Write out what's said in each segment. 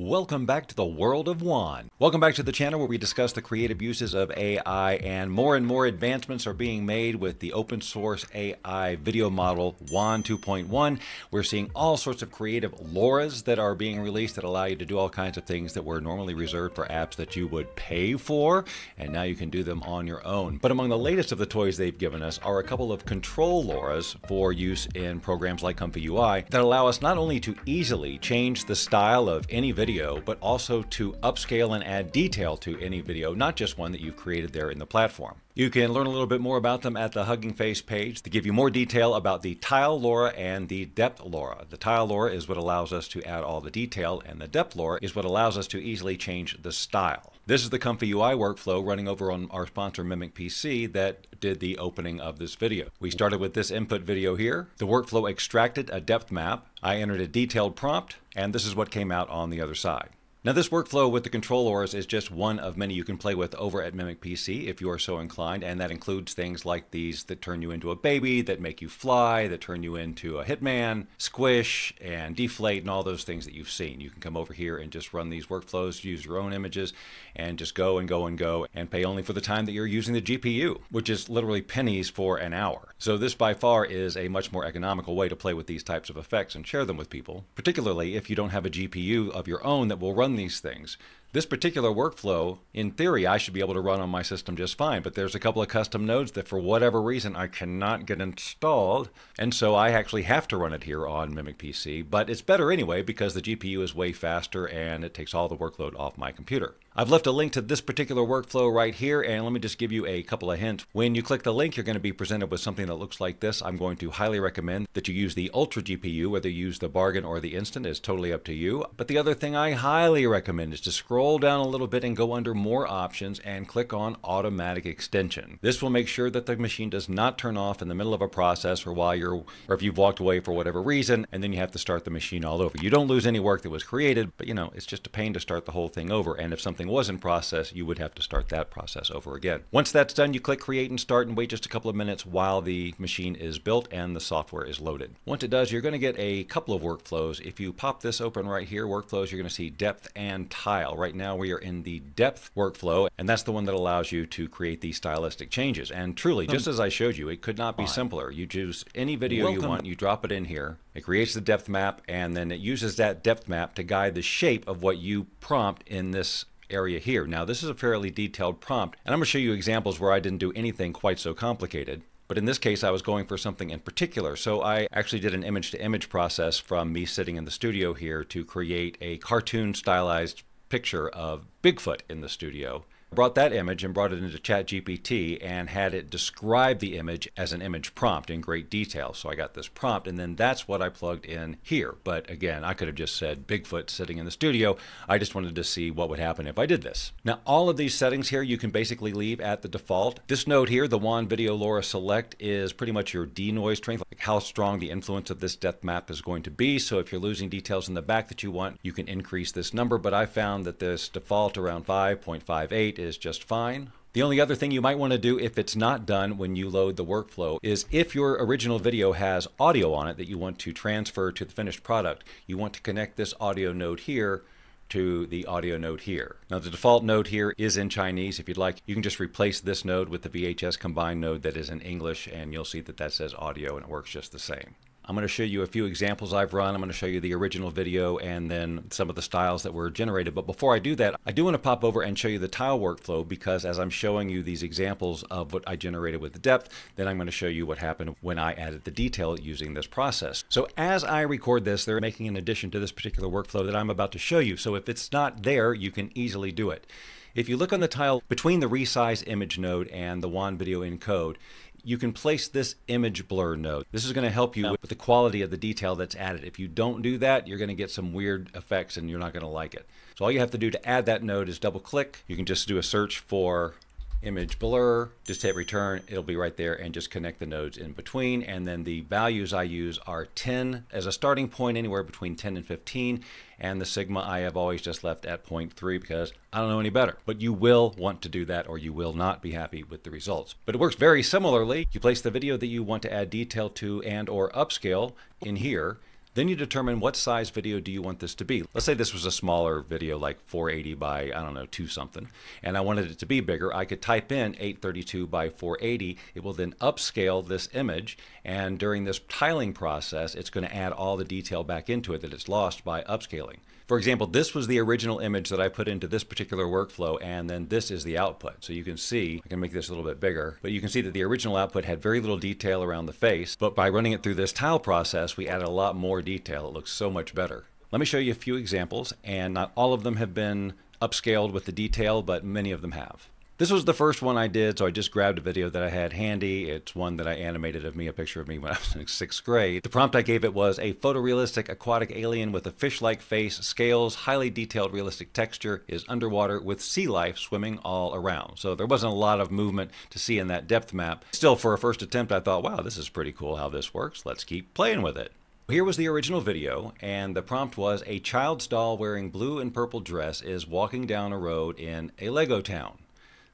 Welcome back to the world of Wan. Welcome back to the channel where we discuss the creative uses of AI and more and more advancements are being made with the open source AI video model Wan 2.1. We're seeing all sorts of creative LoRAs that are being released that allow you to do all kinds of things that were normally reserved for apps that you would pay for, and now you can do them on your own. But among the latest of the toys they've given us are a couple of control LoRAs for use in programs like Comfy UI that allow us not only to easily change the style of any video video, but also to upscale and add detail to any video, not just one that you've created there in the platform. You can learn a little bit more about them at the Hugging Face page to give you more detail about the tile LoRa and the depth LoRa. The tile LoRa is what allows us to add all the detail, and the depth LoRa is what allows us to easily change the style. This is the Comfy UI workflow running over on our sponsor Mimic PC that did the opening of this video. We started with this input video here. The workflow extracted a depth map. I entered a detailed prompt, and this is what came out on the other side. Now this workflow with the control LoRAs is just one of many you can play with over at Mimic PC if you are so inclined, and that includes things like these that turn you into a baby, that make you fly, that turn you into a hitman, squish, and deflate, and all those things that you've seen. You can come over here and just run these workflows, use your own images, and just go and go and go, and pay only for the time that you're using the GPU, which is literally pennies for an hour. So this by far is a much more economical way to play with these types of effects and share them with people, particularly if you don't have a GPU of your own that will run these things. This particular workflow, in theory, I should be able to run on my system just fine, but there's a couple of custom nodes that for whatever reason I cannot get installed, and so I actually have to run it here on Mimic PC, but it's better anyway because the GPU is way faster and it takes all the workload off my computer. I've left a link to this particular workflow right here, and let me just give you a couple of hints. When you click the link, you're going to be presented with something that looks like this. I'm going to highly recommend that you use the Ultra GPU, whether you use the bargain or the instant is totally up to you. But the other thing I highly recommend is to scroll down a little bit and go under more options and click on automatic extension. This will make sure that the machine does not turn off in the middle of a process or while you're, or if you've walked away for whatever reason, and then you have to start the machine all over. You don't lose any work that was created, but you know, it's just a pain to start the whole thing over. And if something was in process, you would have to start that process over again. Once that's done, you click create and start and wait just a couple of minutes while the machine is built and the software is loaded. Once it does, you're going to get a couple of workflows. If you pop this open right here, workflows, you're going to see depth and tile. Right now we are in the depth workflow, and that's the one that allows you to create these stylistic changes. And truly, hmm. just as I showed you, it could not be simpler. You choose any video Welcome. you want, you drop it in here, it creates the depth map, and then it uses that depth map to guide the shape of what you prompt in this area here. Now this is a fairly detailed prompt and I'm going to show you examples where I didn't do anything quite so complicated. But in this case, I was going for something in particular. So I actually did an image to image process from me sitting in the studio here to create a cartoon stylized picture of Bigfoot in the studio brought that image and brought it into ChatGPT and had it describe the image as an image prompt in great detail. So I got this prompt, and then that's what I plugged in here. But again, I could have just said Bigfoot sitting in the studio. I just wanted to see what would happen if I did this. Now, all of these settings here you can basically leave at the default. This node here, the Wan Video LoRa Select, is pretty much your denoise strength, like how strong the influence of this depth map is going to be. So if you're losing details in the back that you want, you can increase this number. But I found that this default around 5.58 is just fine. The only other thing you might want to do if it's not done when you load the workflow is if your original video has audio on it that you want to transfer to the finished product, you want to connect this audio node here to the audio node here. Now the default node here is in Chinese. If you'd like, you can just replace this node with the VHS combined node that is in English and you'll see that that says audio and it works just the same. I'm going to show you a few examples I've run. I'm going to show you the original video and then some of the styles that were generated. But before I do that, I do want to pop over and show you the tile workflow because as I'm showing you these examples of what I generated with the depth, then I'm going to show you what happened when I added the detail using this process. So as I record this, they're making an addition to this particular workflow that I'm about to show you. So if it's not there, you can easily do it. If you look on the tile between the resize image node and the Wan video encode, you can place this image blur node. This is going to help you with the quality of the detail that's added. If you don't do that, you're going to get some weird effects and you're not going to like it. So all you have to do to add that node is double click. You can just do a search for image blur, just hit return, it'll be right there and just connect the nodes in between. And then the values I use are 10 as a starting point, anywhere between 10 and 15. And the sigma I have always just left at 0.3 because I don't know any better. But you will want to do that or you will not be happy with the results. But it works very similarly. You place the video that you want to add detail to and or upscale in here Then you determine what size video do you want this to be. Let's say this was a smaller video like 480 by, I don't know, 2 something, and I wanted it to be bigger. I could type in 832 by 480. It will then upscale this image, and during this tiling process, it's going to add all the detail back into it that it's lost by upscaling. For example, this was the original image that I put into this particular workflow, and then this is the output. So you can see, I can make this a little bit bigger, but you can see that the original output had very little detail around the face, but by running it through this tile process, we added a lot more detail. It looks so much better. Let me show you a few examples, and not all of them have been upscaled with the detail, but many of them have. This was the first one I did, so I just grabbed a video that I had handy. It's one that I animated of me, a picture of me when I was in sixth grade. The prompt I gave it was a photorealistic aquatic alien with a fish-like face, scales, highly detailed realistic texture, is underwater with sea life swimming all around. So there wasn't a lot of movement to see in that depth map. Still, for a first attempt, I thought, wow, this is pretty cool how this works. Let's keep playing with it. Here was the original video, and the prompt was a child's doll wearing blue and purple dress is walking down a road in a Lego town.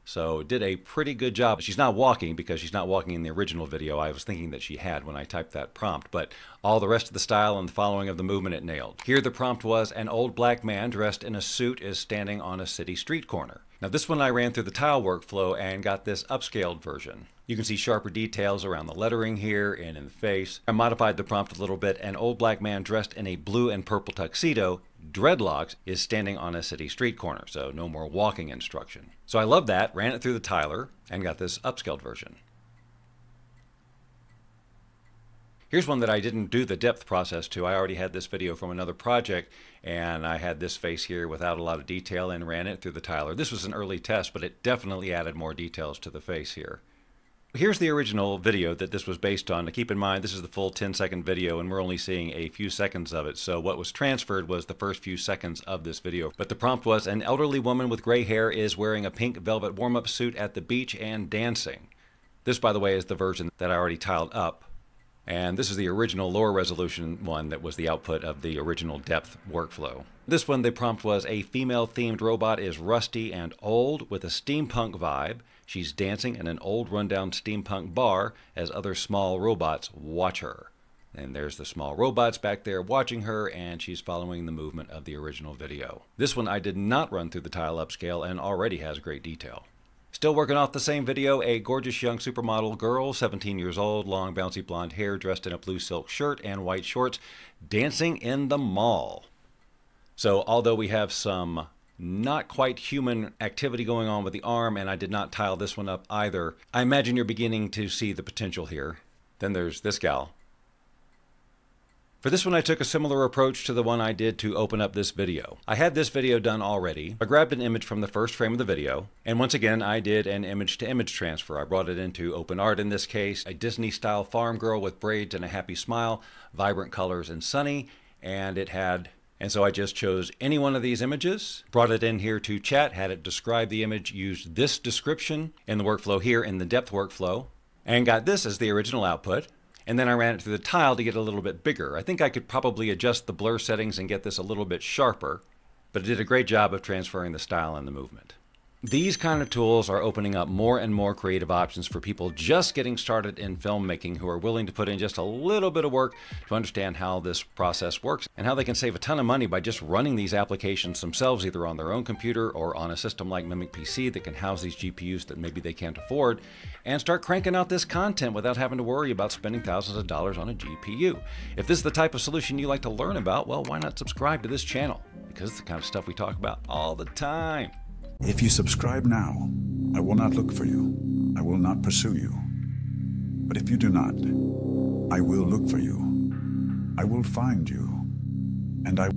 So did a pretty good job. She's not walking because she's not walking in the original video. I was thinking that she had when I typed that prompt, but all the rest of the style and the following of the movement it nailed. Here the prompt was an old black man dressed in a suit is standing on a city street corner. Now this one I ran through the tile workflow and got this upscaled version. You can see sharper details around the lettering here and in the face. I modified the prompt a little bit. An old black man dressed in a blue and purple tuxedo dreadlocks is standing on a city street corner, so no more walking instruction. So I love that, ran it through the Tyler, and got this upscaled version. Here's one that I didn't do the depth process to. I already had this video from another project, and I had this face here without a lot of detail and ran it through the Tyler. This was an early test, but it definitely added more details to the face here. Here's the original video that this was based on. Now keep in mind, this is the full 10 second video and we're only seeing a few seconds of it. So what was transferred was the first few seconds of this video. But the prompt was, an elderly woman with gray hair is wearing a pink velvet warm-up suit at the beach and dancing. This, by the way, is the version that I already tiled up. And this is the original lower resolution one that was the output of the original depth workflow. This one, the prompt was a female themed robot is rusty and old with a steampunk vibe. She's dancing in an old rundown steampunk bar as other small robots watch her. And there's the small robots back there watching her, and she's following the movement of the original video. This one I did not run through the tile upscale and already has great detail. Still working off the same video, a gorgeous young supermodel girl, 17 years old, long bouncy blonde hair, dressed in a blue silk shirt and white shorts, dancing in the mall. So although we have some not quite human activity going on with the arm, and I did not tile this one up either. I imagine you're beginning to see the potential here. Then there's this gal. For this one, I took a similar approach to the one I did to open up this video. I had this video done already. I grabbed an image from the first frame of the video, and once again, I did an image to image transfer. I brought it into OpenArt in this case, a Disney style farm girl with braids and a happy smile, vibrant colors and sunny, and it had and so I just chose any one of these images, brought it in here to chat, had it describe the image, used this description in the workflow here in the depth workflow, and got this as the original output. And then I ran it through the tile to get a little bit bigger. I think I could probably adjust the blur settings and get this a little bit sharper, but it did a great job of transferring the style and the movement. These kind of tools are opening up more and more creative options for people just getting started in filmmaking who are willing to put in just a little bit of work to understand how this process works and how they can save a ton of money by just running these applications themselves either on their own computer or on a system like Mimic PC that can house these GPUs that maybe they can't afford and start cranking out this content without having to worry about spending thousands of dollars on a GPU. If this is the type of solution you like to learn about, well, why not subscribe to this channel? Because it's the kind of stuff we talk about all the time. If you subscribe now, I will not look for you. I will not pursue you. But if you do not, I will look for you. I will find you. And I